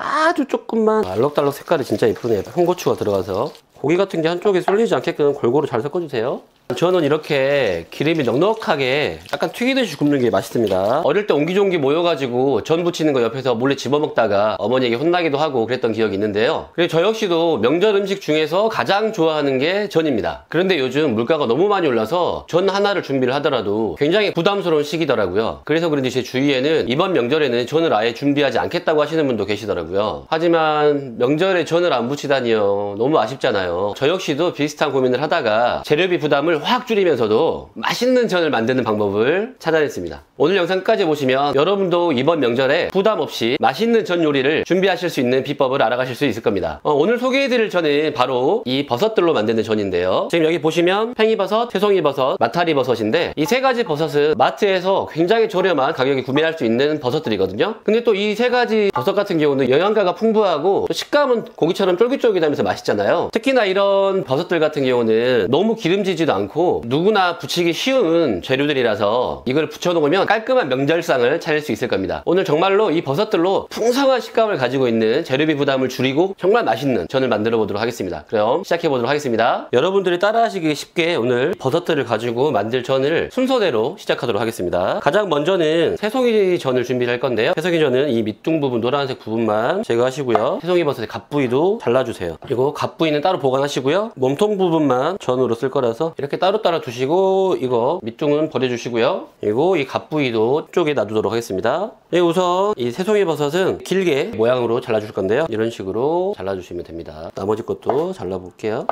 아주 조금만 알록달록 색깔이 진짜 이쁘네요. 홍고추가 들어가서 고기 같은 게 한쪽에 쏠리지 않게끔 골고루 잘 섞어주세요. 저는 이렇게 기름이 넉넉하게 약간 튀기듯이 굽는 게 맛있습니다. 어릴 때 옹기종기 모여가지고 전 부치는 거 옆에서 몰래 집어먹다가 어머니에게 혼나기도 하고 그랬던 기억이 있는데요. 그리고 저 역시도 명절 음식 중에서 가장 좋아하는 게 전입니다. 그런데 요즘 물가가 너무 많이 올라서 전 하나를 준비를 하더라도 굉장히 부담스러운 시기더라고요. 그래서 그런지 제 주위에는 이번 명절에는 전을 아예 준비하지 않겠다고 하시는 분도 계시더라고요. 하지만 명절에 전을 안 부치다니요. 너무 아쉽잖아요. 저 역시도 비슷한 고민을 하다가 재료비 부담을 확 줄이면서도 맛있는 전을 만드는 방법을 찾아냈습니다. 오늘 영상까지 보시면 여러분도 이번 명절에 부담 없이 맛있는 전 요리를 준비하실 수 있는 비법을 알아가실 수 있을 겁니다. 어, 오늘 소개해드릴 전은 바로 이 버섯들로 만드는 전인데요. 지금 여기 보시면 팽이버섯, 새송이버섯, 마타리버섯인데 이 세 가지 버섯은 마트에서 굉장히 저렴한 가격에 구매할 수 있는 버섯들이거든요. 근데 또 이 세 가지 버섯 같은 경우는 영양가가 풍부하고 식감은 고기처럼 쫄깃쫄깃하면서 맛있잖아요. 특히나 이런 버섯들 같은 경우는 너무 기름지지도 않고 누구나 부치기 쉬운 재료들이라서 이걸 붙여놓으면 깔끔한 명절상을 차릴 수 있을 겁니다. 오늘 정말로 이 버섯들로 풍성한 식감을 가지고 있는 재료비 부담을 줄이고 정말 맛있는 전을 만들어 보도록 하겠습니다. 그럼 시작해 보도록 하겠습니다. 여러분들이 따라하시기 쉽게 오늘 버섯들을 가지고 만들 전을 순서대로 시작하도록 하겠습니다. 가장 먼저는 새송이 전을 준비를 할 건데요. 새송이 전은 이 밑둥 부분, 노란색 부분만 제거하시고요. 새송이 버섯의 갓부위도 잘라주세요. 그리고 갓부위는 따로 보관하시고요. 몸통 부분만 전으로 쓸 거라서 이렇게 따로따로 두시고 이거 밑둥은 버려주시고요. 그리고 이 갓부위도 쪽에 놔두도록 하겠습니다. 네, 우선 이 새송이 버섯은 길게 모양으로 잘라줄 건데요. 이런 식으로 잘라주시면 됩니다. 나머지 것도 잘라볼게요.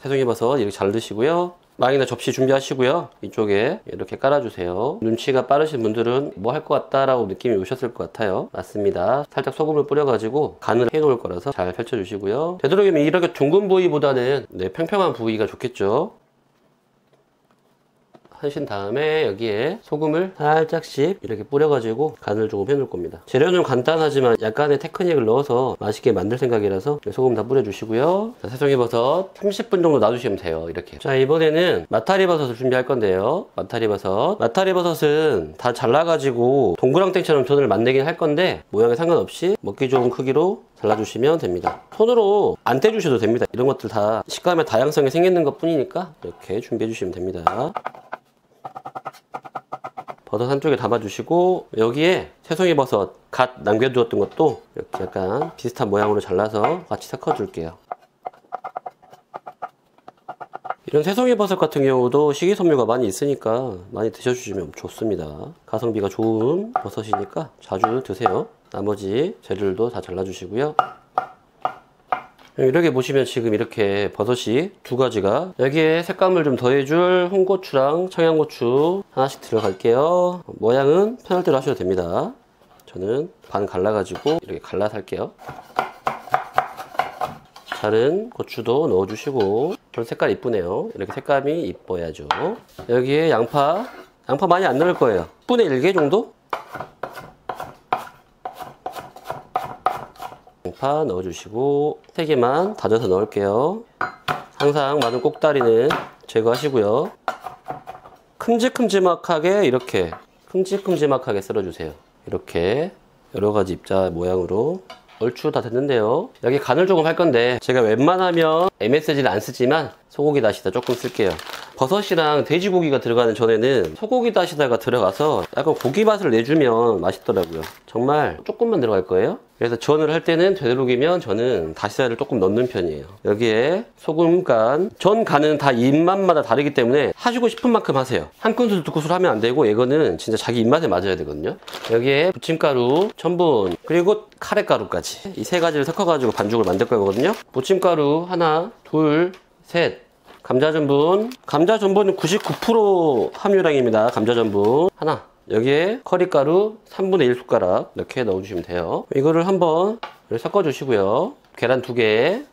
새송이 버섯 이렇게 잘 드시고요. 망이나 접시 준비하시고요. 이쪽에 이렇게 깔아주세요. 눈치가 빠르신 분들은 뭐 할 것 같다라고 느낌이 오셨을 것 같아요. 맞습니다. 살짝 소금을 뿌려가지고 간을 해놓을 거라서 잘 펼쳐주시고요. 되도록이면 이렇게 둥근 부위보다는 네, 평평한 부위가 좋겠죠. 하신 다음에 여기에 소금을 살짝씩 이렇게 뿌려가지고 간을 조금 해놓을 겁니다. 재료는 간단하지만 약간의 테크닉을 넣어서 맛있게 만들 생각이라서 소금 다 뿌려주시고요. 자, 새송이버섯 30분 정도 놔두시면 돼요. 이렇게. 자 이번에는 마타리버섯을 준비할 건데요. 마타리버섯. 마타리버섯은 다 잘라가지고 동그랑땡처럼 전을 만들긴 할 건데 모양에 상관없이 먹기 좋은 크기로 잘라주시면 됩니다. 손으로 안 떼주셔도 됩니다. 이런 것들 다 식감의 다양성이 생기는 것 뿐이니까 이렇게 준비해 주시면 됩니다. 버섯 한쪽에 담아주시고 여기에 새송이 버섯 갓 남겨두었던 것도 이렇게 약간 비슷한 모양으로 잘라서 같이 섞어줄게요. 이런 새송이 버섯 같은 경우도 식이섬유가 많이 있으니까 많이 드셔주시면 좋습니다. 가성비가 좋은 버섯이니까 자주 드세요. 나머지 재료들도 다 잘라주시고요. 이렇게 보시면 지금 이렇게 버섯이 두 가지가 여기에 색감을 좀 더해줄 홍고추랑 청양고추 하나씩 들어갈게요. 모양은 편할 대로 하셔도 됩니다. 저는 반 갈라가지고 이렇게 갈라서 할게요. 다른 고추도 넣어주시고 그런 색깔 이쁘네요. 이렇게 색감이 이뻐야죠. 여기에 양파 양파 많이 안 넣을 거예요. 10분의 1개 정도? 양파 넣어주시고 3개만 다져서 넣을게요. 항상 많은 꼭다리는 제거하시고요. 큼직큼직하게 이렇게 큼직큼직하게 썰어주세요. 이렇게 여러 가지 입자 모양으로 얼추 다 됐는데요. 여기 간을 조금 할 건데 제가 웬만하면 MSG를 안 쓰지만 소고기 다시다 조금 쓸게요. 버섯이랑 돼지고기가 들어가는 전에는 소고기 다시다가 들어가서 약간 고기 맛을 내주면 맛있더라고요. 정말 조금만 들어갈 거예요. 그래서 전을 할 때는 되도록이면 저는 다시다를 조금 넣는 편이에요. 여기에 소금 간, 전 간은 다 입맛마다 다르기 때문에 하시고 싶은 만큼 하세요. 한 큰술 두 큰술 하면 안 되고 이거는 진짜 자기 입맛에 맞아야 되거든요. 여기에 부침가루, 전분, 그리고 카레가루까지 이 세 가지를 섞어가지고 반죽을 만들 거거든요. 부침가루 하나, 둘, 셋, 감자 전분. 감자 전분은 99% 함유량입니다. 감자 전분. 하나. 여기에 커리가루 3분의 1 숟가락 이렇게 넣어주시면 돼요. 이거를 한번 섞어주시고요. 계란 두 개.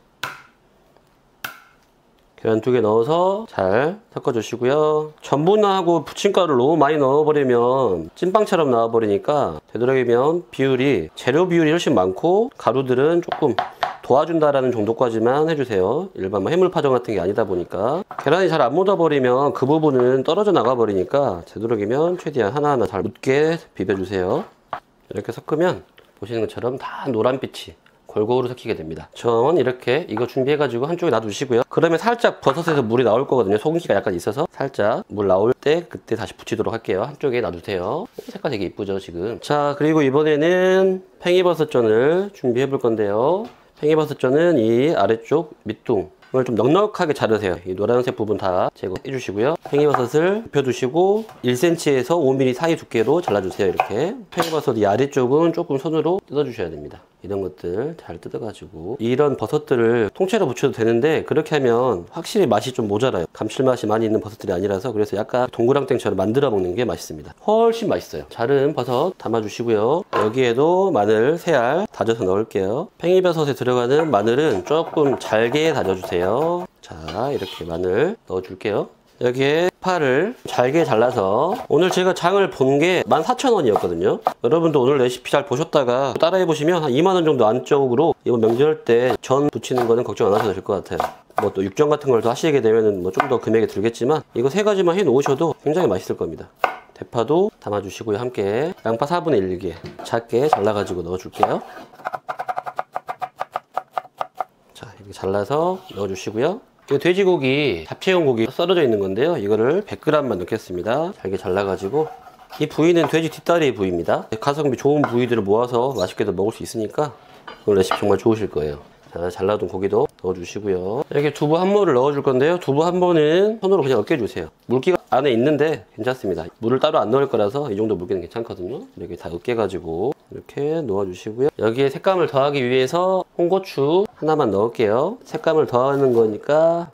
계란 두 개 넣어서 잘 섞어주시고요. 전분하고 부침가루를 너무 많이 넣어버리면 찐빵처럼 나와버리니까 되도록이면 비율이 재료 비율이 훨씬 많고 가루들은 조금 도와준다라는 정도까지만 해주세요. 일반 뭐 해물 파전 같은 게 아니다 보니까 계란이 잘 안 묻어버리면 그 부분은 떨어져 나가버리니까 되도록이면 최대한 하나하나 잘 묻게 비벼주세요. 이렇게 섞으면 보시는 것처럼 다 노란빛이 골고루 섞이게 됩니다. 전 이렇게 이거 준비해가지고 한쪽에 놔두시고요. 그러면 살짝 버섯에서 물이 나올 거거든요. 소금기가 약간 있어서 살짝 물 나올 때 그때 다시 붙이도록 할게요. 한쪽에 놔두세요. 색깔 되게 이쁘죠 지금. 자 그리고 이번에는 팽이버섯전을 준비해 볼 건데요. 팽이버섯전은 이 아래쪽 밑둥 이걸 좀 넉넉하게 자르세요. 이 노란색 부분 다 제거해 주시고요. 팽이버섯을 입혀두시고 1cm에서 5mm 사이 두께로 잘라주세요. 이렇게. 팽이버섯 이 아래쪽은 조금 손으로 뜯어주셔야 됩니다. 이런 것들 잘 뜯어가지고 이런 버섯들을 통째로 부쳐도 되는데 그렇게 하면 확실히 맛이 좀 모자라요. 감칠맛이 많이 있는 버섯들이 아니라서 그래서 약간 동그랑땡처럼 만들어 먹는 게 맛있습니다. 훨씬 맛있어요. 자른 버섯 담아주시고요. 여기에도 마늘 3알 다져서 넣을게요. 팽이버섯에 들어가는 마늘은 조금 잘게 다져주세요. 자 이렇게 마늘 넣어줄게요. 여기에 파를 잘게 잘라서 오늘 제가 장을 본 게 14,000원이었거든요. 여러분도 오늘 레시피 잘 보셨다가 따라해 보시면 한 2만 원 정도 안쪽으로 이번 명절 때 전 부치는 거는 걱정 안 하셔도 될 것 같아요. 뭐 또 육전 같은 걸 더 하시게 되면은 뭐좀 더 금액이 들겠지만 이거 세 가지만 해 놓으셔도 굉장히 맛있을 겁니다. 대파도 담아주시고요. 함께 양파 4분의 1개 작게 잘라가지고 넣어줄게요. 자 이렇게 잘라서 넣어주시고요. 이거 돼지고기 잡채용 고기 썰어져 있는 건데요. 이거를 100g만 넣겠습니다. 잘게 잘라가지고 이 부위는 돼지 뒷다리 부위입니다. 가성비 좋은 부위들을 모아서 맛있게도 먹을 수 있으니까 오늘 레시피 정말 좋으실 거예요. 자, 잘라둔 고기도 넣어주시고요. 이렇게 두부 한 모를 넣어줄 건데요. 두부 한 모는 손으로 그냥 으깨주세요. 물기가 안에 있는데 괜찮습니다. 물을 따로 안 넣을 거라서 이 정도 물기는 괜찮거든요. 이렇게 다 으깨가지고 이렇게 놓아주시고요. 여기에 색감을 더하기 위해서 홍고추 하나만 넣을게요. 색감을 더하는 거니까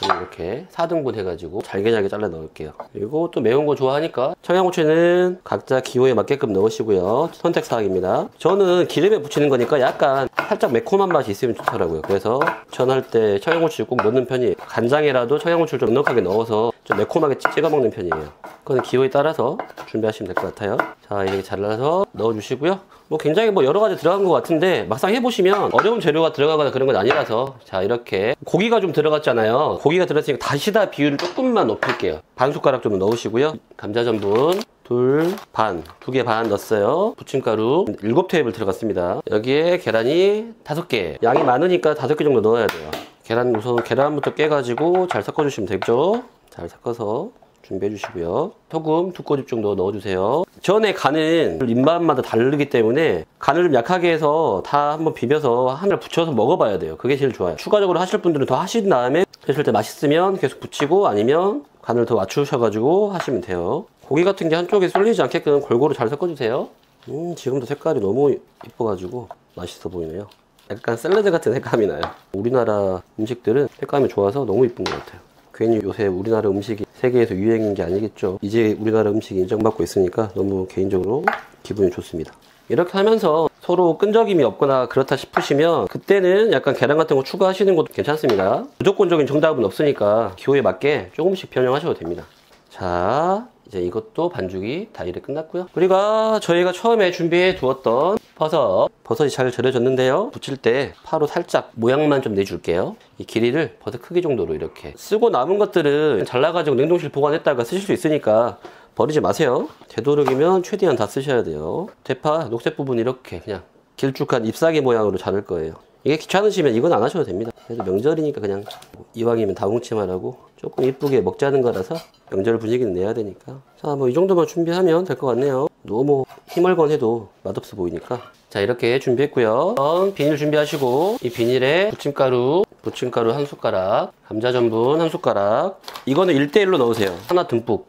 저는 이렇게 4등분 해가지고 잘게 잘게 잘라 넣을게요. 그리고 또 매운 거 좋아하니까 청양고추는 각자 기호에 맞게끔 넣으시고요. 선택사항입니다. 저는 기름에 부치는 거니까 약간 살짝 매콤한 맛이 있으면 좋더라고요. 그래서 전할 때 청양고추 꼭 넣는 편이에요. 간장에라도 청양고추를 좀 넉넉하게 넣어서 좀 매콤하게 찍어 먹는 편이에요. 그건 기호에 따라서 준비하시면 될 것 같아요. 자, 이렇게 잘라서 넣어주시고요. 뭐 굉장히 뭐 여러 가지 들어간 것 같은데 막상 해보시면 어려운 재료가 들어가거나 그런 건 아니라서 자 이렇게 고기가 좀 들어갔잖아요 고기가 들어갔으니까 다시다 비율을 조금만 높일게요 반 숟가락 좀 넣으시고요 감자 전분 둘 반, 두 개 반 넣었어요. 부침가루 일곱 테이블 들어갔습니다. 여기에 계란이 다섯 개. 양이 많으니까 다섯 개 정도 넣어야 돼요. 계란 우선 계란부터 깨가지고 잘 섞어주시면 되죠. 잘 섞어서 준비해 주시고요. 소금 두 꼬집 정도 넣어주세요. 전에 간은 입맛마다 다르기 때문에 간을 좀 약하게 해서 다 한번 비벼서 하늘 붙여서 먹어봐야 돼요. 그게 제일 좋아요. 추가적으로 하실 분들은 더 하신 다음에 드실 때 맛있으면 계속 붙이고 아니면 간을 더 맞추셔가지고 하시면 돼요. 고기 같은 게 한쪽에 쏠리지 않게끔 골고루 잘 섞어주세요. 음, 지금도 색깔이 너무 이뻐가지고 맛있어 보이네요. 약간 샐러드 같은 색감이 나요. 우리나라 음식들은 색감이 좋아서 너무 이쁜 것 같아요. 괜히 요새 우리나라 음식이 세계에서 유행인 게 아니겠죠. 이제 우리나라 음식이 인정받고 있으니까 너무 개인적으로 기분이 좋습니다. 이렇게 하면서 서로 끈적임이 없거나 그렇다 싶으시면 그때는 약간 계란 같은 거 추가하시는 것도 괜찮습니다. 무조건적인 정답은 없으니까 기호에 맞게 조금씩 변형하셔도 됩니다. 자, 이제 이것도 반죽이 다 이래 끝났고요. 그리고 저희가 처음에 준비해 두었던 버섯. 버섯이 잘 절여졌는데요. 붙일 때 파로 살짝 모양만 좀 내줄게요. 이 길이를 버섯 크기 정도로 이렇게. 쓰고 남은 것들은 잘라가지고 냉동실 보관했다가 쓰실 수 있으니까 버리지 마세요. 되도록이면 최대한 다 쓰셔야 돼요. 대파 녹색 부분 이렇게 그냥 길쭉한 잎사귀 모양으로 자를 거예요. 이게 귀찮으시면 이건 안 하셔도 됩니다. 그래도 명절이니까 그냥 이왕이면 다뭉치만 하고 조금 이쁘게 먹자는 거라서 명절 분위기는 내야 되니까. 자 뭐 이 정도만 준비하면 될 것 같네요. 너무 힘을 건 해도 맛없어 보이니까. 자 이렇게 준비했고요. 비닐 준비하시고 이 비닐에 부침가루 부침가루 한 숟가락 감자 전분 한 숟가락. 이거는 1대1로 넣으세요. 하나 듬뿍.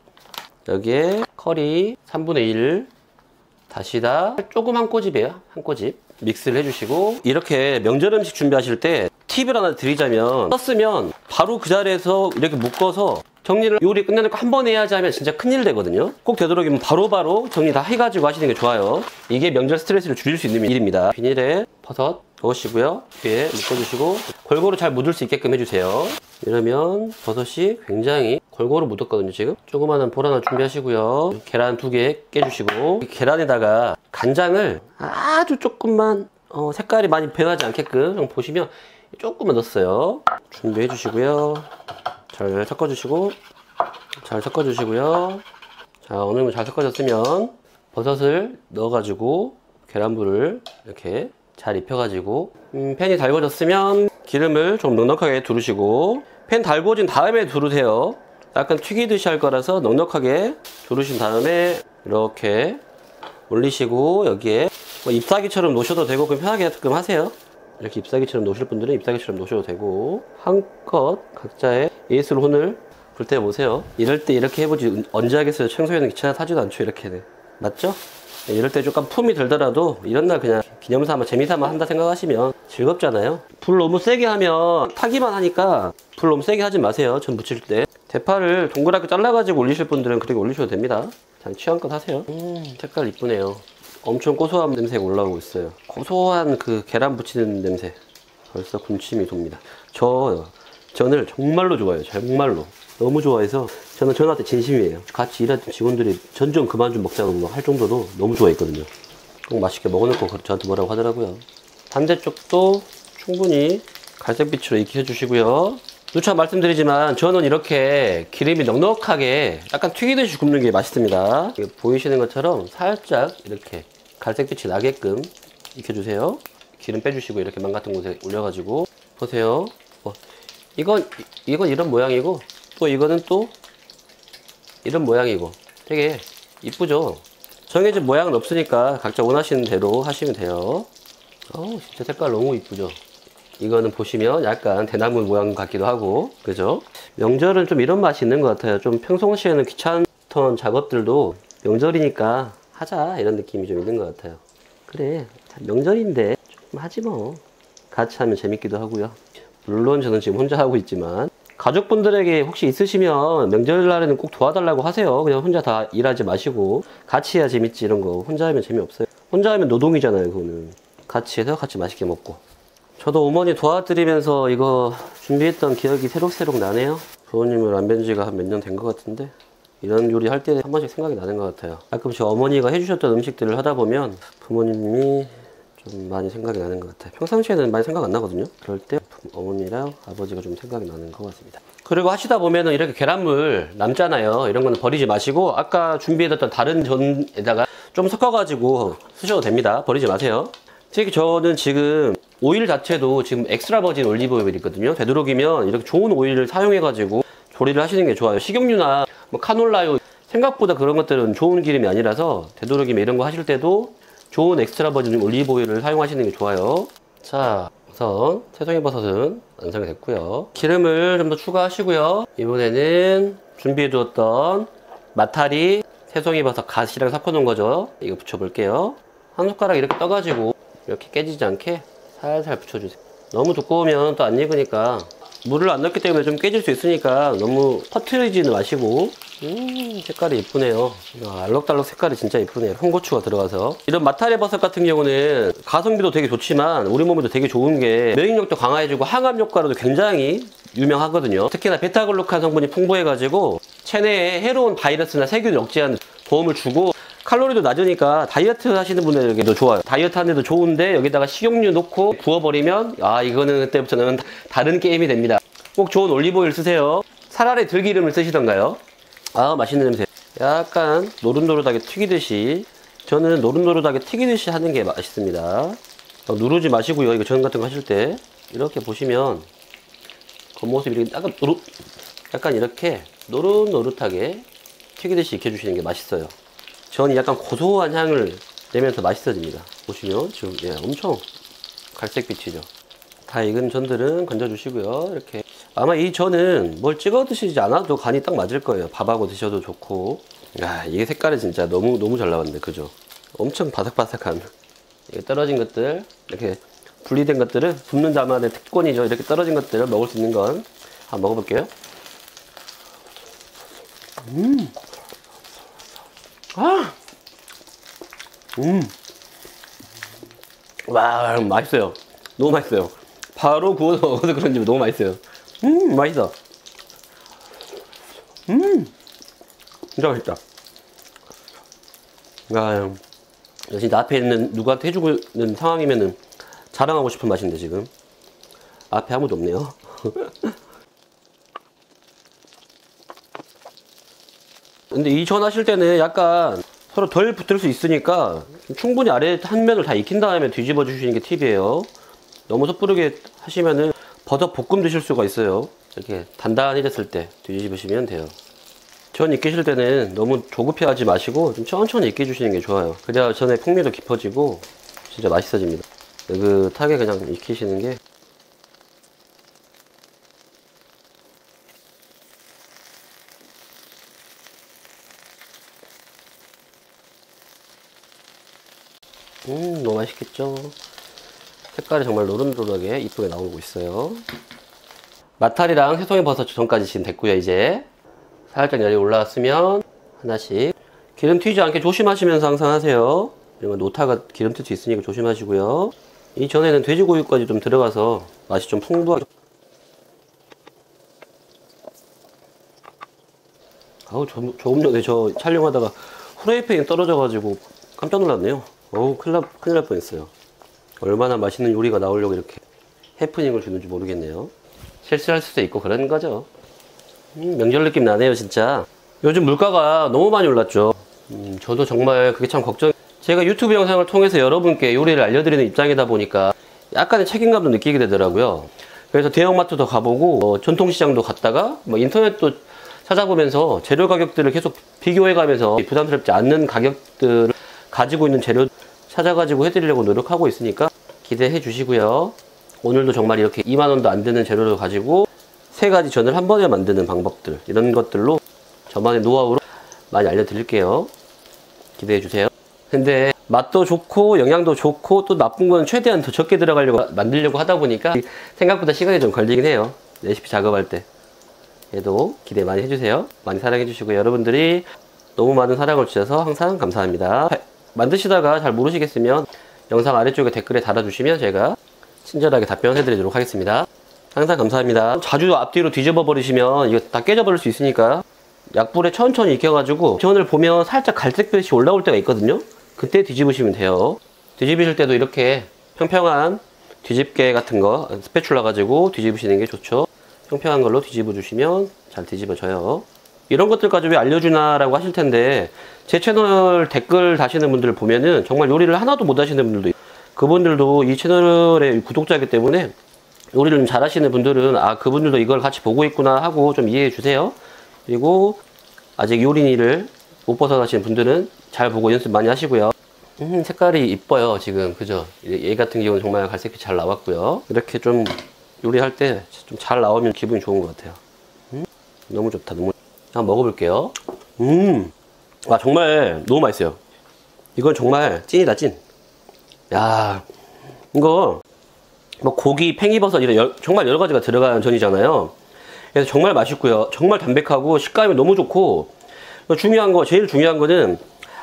여기에 커리 3분의 1 다시다. 한 꼬집이에요. 한 꼬집 믹스를 해주시고 이렇게 명절 음식 준비하실 때 팁을 하나 드리자면 썼으면 바로 그 자리에서 이렇게 묶어서 정리를 요리 끝내놓고 한 번 해야지 하면 진짜 큰일 되거든요. 꼭 되도록이면 바로바로 정리 다 해가지고 하시는 게 좋아요. 이게 명절 스트레스를 줄일 수 있는 일입니다. 비닐에 버섯 넣으시고요. 위에 묶어주시고 골고루 잘 묻을 수 있게끔 해주세요. 이러면 버섯이 굉장히 골고루 묻었거든요 지금. 조그마한 볼 하나 준비하시고요. 계란 두 개 깨주시고 이 계란에다가 간장을 아주 조금만 어, 색깔이 많이 변하지 않게끔 좀 보시면 조금만 넣었어요. 준비해 주시고요 잘 섞어주시고 잘 섞어주시고요 자 정도 잘 섞어졌으면 버섯을 넣어가지고 계란물을 이렇게 잘 입혀가지고 음, 팬이 달궈졌으면 기름을 좀 넉넉하게 두르시고 팬 달궈진 다음에 두르세요. 약간 튀기듯이 할 거라서 넉넉하게 두르신 다음에 이렇게 올리시고 여기에 뭐 잎사귀처럼 놓으셔도 되고 그냥 편하게 하세요. 이렇게 잎사귀처럼 놓으실 분들은 잎사귀처럼 놓으셔도 되고 한껏 각자의 예술 혼을 불태워 보세요. 이럴 때 이렇게 해보지 언제 하겠어요? 청소에는 귀찮아 사지도 않죠 이렇게는 맞죠? 네, 이럴 때 조금 품이 들더라도 이런 날 그냥 기념삼아 재미삼아 한다 생각하시면 즐겁잖아요. 불 너무 세게 하면 타기만 하니까 불 너무 세게 하지 마세요. 전 부칠 때 대파를 동그랗게 잘라가지고 올리실 분들은 그렇게 올리셔도 됩니다. 그냥 취향껏 하세요. 음 색깔 이쁘네요. 엄청 고소한 냄새가 올라오고 있어요. 고소한 그 계란 부치는 냄새. 벌써 군침이 돕니다. 저 전을 정말로 좋아해요. 정말로. 너무 좋아해서 저는 전한테 진심이에요. 같이 일하던 직원들이 전 좀 그만 좀 먹자고 막할 정도로 너무 좋아했거든요. 꼭 맛있게 먹어놓고 저한테 뭐라고 하더라고요. 반대쪽도 충분히 갈색빛으로 익혀주시고요. 누차 말씀드리지만 저는 이렇게 기름이 넉넉하게 약간 튀기듯이 굽는 게 맛있습니다. 보이시는 것처럼 살짝 이렇게 갈색빛이 나게끔 익혀주세요. 기름 빼주시고 이렇게 망 같은 곳에 올려가지고 보세요. 어, 이건 이- 이건 이런 모양이고 또 이거는 또 이런 모양이고 되게 이쁘죠? 정해진 모양은 없으니까 각자 원하시는 대로 하시면 돼요. 어우, 진짜 색깔 너무 이쁘죠? 이거는 보시면 약간 대나무 모양 같기도 하고, 그죠? 명절은 좀 이런 맛이 있는 것 같아요. 좀 평상시에는 귀찮던 작업들도 명절이니까 하자, 이런 느낌이 좀 있는 것 같아요. 그래, 명절인데 좀 하지 뭐. 같이 하면 재밌기도 하고요. 물론 저는 지금 혼자 하고 있지만, 가족분들에게 혹시 있으시면 명절날에는 꼭 도와달라고 하세요. 그냥 혼자 다 일하지 마시고 같이 해야 재밌지 이런 거 혼자 하면 재미없어요. 혼자 하면 노동이잖아요. 그거는 같이 해서 같이 맛있게 먹고. 저도 어머니 도와드리면서 이거 준비했던 기억이 새록새록 나네요. 부모님을 안 뵌 지가 한 몇 년 된 것 같은데 이런 요리 할 때 한 번씩 생각이 나는 것 같아요. 가끔씩 어머니가 해주셨던 음식들을 하다 보면 부모님이 좀 많이 생각이 나는 것 같아요. 평상시에는 많이 생각 안 나거든요. 그럴 때 어머니랑 아버지가 좀 생각이 나는 것 같습니다. 그리고 하시다 보면은 이렇게 계란물 남잖아요. 이런 거는 버리지 마시고 아까 준비해뒀던 다른 전에다가 좀 섞어가지고 쓰셔도 됩니다. 버리지 마세요. 특히 저는 지금 오일 자체도 지금 extra virgin 올리브 오일이거든요. 되도록이면 이렇게 좋은 오일을 사용해가지고 조리를 하시는 게 좋아요. 식용유나 뭐 카놀라유 생각보다 그런 것들은 좋은 기름이 아니라서 되도록이면 이런 거 하실 때도 좋은 extra virgin 올리브 오일을 사용하시는 게 좋아요. 자, 우선 새송이 버섯은 완성이 됐고요. 기름을 좀 더 추가하시고요. 이번에는 준비해두었던 맛타리 새송이 버섯 가시랑 섞어놓은 거죠. 이거 부쳐볼게요. 한 숟가락 이렇게 떠가지고 이렇게 깨지지 않게 살살 붙여주세요. 너무 두꺼우면 또 안 익으니까 물을 안 넣었기 때문에 좀 깨질 수 있으니까 너무 퍼트리지는 마시고. 음 색깔이 예쁘네요. 아, 알록달록 색깔이 진짜 예쁘네요. 홍고추가 들어가서. 이런 마타레 버섯 같은 경우는 가성비도 되게 좋지만 우리 몸에도 되게 좋은 게 면역력도 강화해주고 항암 효과로도 굉장히 유명하거든요. 특히나 베타글루칸 성분이 풍부해가지고 체내에 해로운 바이러스나 세균을 억제하는 도움을 주고 칼로리도 낮으니까 다이어트 하시는 분들에게도 좋아요. 다이어트 하는데도 좋은데 여기다가 식용유 넣고 구워버리면 아 이거는 그때부터는 다른 게임이 됩니다. 꼭 좋은 올리브오일 쓰세요. 차라리 들기름을 쓰시던가요. 아 맛있는 냄새. 약간 노릇노릇하게 튀기듯이 저는 노릇노릇하게 튀기듯이 하는 게 맛있습니다. 어, 누르지 마시고요. 이거 전 같은 거 하실 때 이렇게 보시면 겉모습이 이렇게 약간 노릇 약간 이렇게 노릇노릇하게 튀기듯이 익혀주시는 게 맛있어요. 전이 약간 고소한 향을 내면서 맛있어집니다. 보시면 지금 예, 엄청 갈색빛이죠. 다 익은 전들은 건져주시고요. 이렇게 아마 이 전은 뭘 찍어 드시지 않아도 간이 딱 맞을 거예요. 밥하고 드셔도 좋고. 야 이게 색깔이 진짜 너무 너무 잘 나왔네, 그죠? 엄청 바삭바삭한 떨어진 것들 이렇게 분리된 것들을 굽는 자만의 특권이죠. 이렇게 떨어진 것들을 먹을 수 있는 건 한번 먹어볼게요. 아, 음, 와 맛있어요. 너무 맛있어요. 바로 구워서 먹어서 그런지 너무 맛있어요. 음, 맛있어. 음, 진짜 맛있다. 아, 진짜 앞에 있는 누구한테 해주고 있는 상황이면은 자랑하고 싶은 맛인데 지금 앞에 아무도 없네요. 근데 이전 하실 때는 약간 서로 덜 붙을 수 있으니까 충분히 아래 한 면을 다 익힌 다음에 뒤집어 주시는 게 팁이에요. 너무 섣부르게 하시면은 버섯 볶음 드실 수가 있어요. 이렇게 단단해졌을 때 뒤집으시면 돼요. 전 익히실 때는 너무 조급해 하지 마시고 좀 천천히 익혀 주시는 게 좋아요. 그래야 전에 풍미도 깊어지고 진짜 맛있어집니다. 느긋하게 그냥 익히시는 게 맛있겠죠? 색깔이 정말 노릇노릇하게 이쁘게 나오고 있어요. 마탈이랑 새송이 버섯 전까지 지금 됐고요 이제. 살짝 열이 올라왔으면 하나씩. 기름 튀지 않게 조심하시면서 항상 하세요. 이런 노타가 기름 튈 수 있으니까 조심하시고요. 이전에는 돼지고기까지 좀 들어가서 맛이 좀 풍부하죠 아우 조, 조금 전에 저 촬영하다가 후라이팬이 떨어져가지고 깜짝 놀랐네요 어우 큰일, 날, 큰일 날 뻔했어요. 얼마나 맛있는 요리가 나오려고 이렇게 해프닝을 주는지 모르겠네요. 실수할 수도 있고 그런 거죠. 음, 명절 느낌 나네요 진짜. 요즘 물가가 너무 많이 올랐죠. 음, 저도 정말 그게 참 걱정 제가 유튜브 영상을 통해서 여러분께 요리를 알려드리는 입장이다 보니까 약간의 책임감도 느끼게 되더라고요. 그래서 대형마트도 가보고 어, 전통시장도 갔다가 뭐 인터넷도 찾아보면서 재료 가격들을 계속 비교해 가면서 부담스럽지 않는 가격들을 가지고 있는 재료 찾아가지고 해드리려고 노력하고 있으니까 기대해 주시고요. 오늘도 정말 이렇게 2만원도 안 되는 재료를 가지고 세 가지 전을 한 번에 만드는 방법들 이런 것들로 저만의 노하우로 많이 알려드릴게요. 기대해 주세요. 근데 맛도 좋고 영양도 좋고 또 나쁜 건 최대한 더 적게 들어가려고 만들려고 하다 보니까 생각보다 시간이 좀 걸리긴 해요. 레시피 작업할 때. 얘도 기대 많이 해주세요. 많이 사랑해 주시고 여러분들이 너무 많은 사랑을 주셔서 항상 감사합니다 만드시다가 잘 모르시겠으면 영상 아래쪽에 댓글에 달아주시면 제가 친절하게 답변해 드리도록 하겠습니다. 항상 감사합니다. 자주 앞뒤로 뒤집어 버리시면 이거 다 깨져 버릴 수 있으니까 약불에 천천히 익혀 가지고 전을 보면 살짝 갈색빛이 올라올 때가 있거든요. 그때 뒤집으시면 돼요. 뒤집으실 때도 이렇게 평평한 뒤집개 같은 거 스패출라 가지고 뒤집으시는 게 좋죠. 평평한 걸로 뒤집어 주시면 잘 뒤집어져요 이런 것들까지 왜 알려주나 라고 하실 텐데 제 채널 댓글 다시는 분들 보면은 정말 요리를 하나도 못 하시는 분들도. 그분들도 이 채널의 구독자이기 때문에 요리를 좀 잘하시는 분들은 아 그분들도 이걸 같이 보고 있구나 하고 좀 이해해 주세요. 그리고 아직 요리를 못 벗어나시는 분들은 잘 보고 연습 많이 하시고요. 음, 색깔이 이뻐요 지금. 그죠? 얘 같은 경우는 정말 갈색빛 잘 나왔고요. 이렇게 좀 요리할 때 좀 잘 나오면 기분이 좋은 것 같아요. 음, 너무 좋다 너무 한번 먹어볼게요. 음, 아 정말 너무 맛있어요. 이건 정말 찐이다 찐 야 이거 뭐 고기, 팽이버섯 이런 여, 정말 여러 가지가 들어간 전이잖아요. 그래서 정말 맛있고요. 정말 담백하고 식감이 너무 좋고 중요한 거 제일 중요한 거는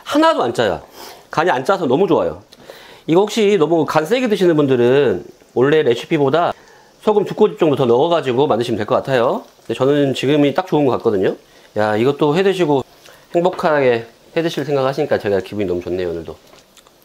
하나도 안 짜요. 간이 안 짜서 너무 좋아요. 이거 혹시 너무 간 세게 드시는 분들은 원래 레시피보다 소금 두 꼬집 정도 더 넣어가지고 만드시면 될 것 같아요. 근데 저는 지금이 딱 좋은 것 같거든요. 야, 이것도 해 드시고 행복하게 해 드실 생각 하시니까 제가 기분이 너무 좋네요, 오늘도.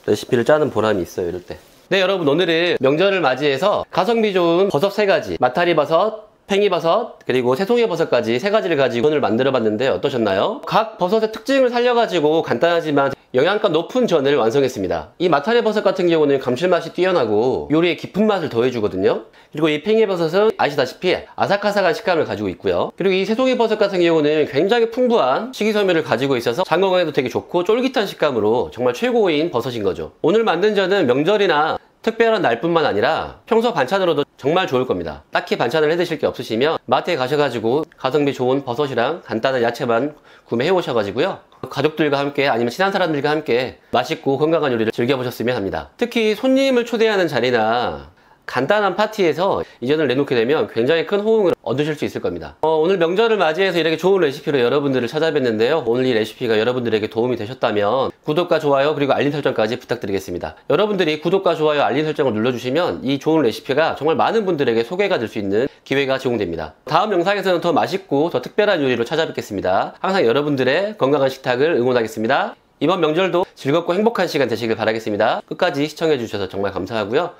레시피를 짜는 보람이 있어요, 이럴 때. 네, 여러분, 오늘은 명절을 맞이해서 가성비 좋은 버섯 세 가지, 마타리 버섯, 팽이버섯 그리고 새송이 버섯까지 세 가지를 가지고 오늘 만들어 봤는데 어떠셨나요? 각 버섯의 특징을 살려가지고 간단하지만 영양가 높은 전을 완성했습니다. 이 마타리 버섯 같은 경우는 감칠맛이 뛰어나고 요리에 깊은 맛을 더해주거든요. 그리고 이 팽이 버섯은 아시다시피 아삭아삭한 식감을 가지고 있고요. 그리고 이 새송이 버섯 같은 경우는 굉장히 풍부한 식이섬유를 가지고 있어서 장 건강에도 되게 좋고 쫄깃한 식감으로 정말 최고인 버섯인 거죠. 오늘 만든 전은 명절이나 특별한 날뿐만 아니라 평소 반찬으로도 정말 좋을 겁니다. 딱히 반찬을 해 드실 게 없으시면 마트에 가셔가지고 가성비 좋은 버섯이랑 간단한 야채만 구매해 오셔가지고요. 가족들과 함께 아니면 친한 사람들과 함께 맛있고 건강한 요리를 즐겨보셨으면 합니다. 특히 손님을 초대하는 자리나 간단한 파티에서 이전을 내놓게 되면 굉장히 큰 호응을 얻으실 수 있을 겁니다. 어, 오늘 명절을 맞이해서 이렇게 좋은 레시피로 여러분들을 찾아뵀는데요. 오늘 이 레시피가 여러분들에게 도움이 되셨다면 구독과 좋아요 그리고 알림 설정까지 부탁드리겠습니다. 여러분들이 구독과 좋아요 알림 설정을 눌러주시면 이 좋은 레시피가 정말 많은 분들에게 소개가 될 수 있는 기회가 제공됩니다. 다음 영상에서는 더 맛있고 더 특별한 요리로 찾아뵙겠습니다. 항상 여러분들의 건강한 식탁을 응원하겠습니다. 이번 명절도 즐겁고 행복한 시간 되시길 바라겠습니다. 끝까지 시청해 주셔서 정말 감사하고요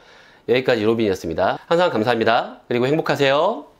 여기까지 로빈이었습니다. 항상 감사합니다. 그리고 행복하세요.